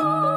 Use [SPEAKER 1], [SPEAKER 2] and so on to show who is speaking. [SPEAKER 1] Oh.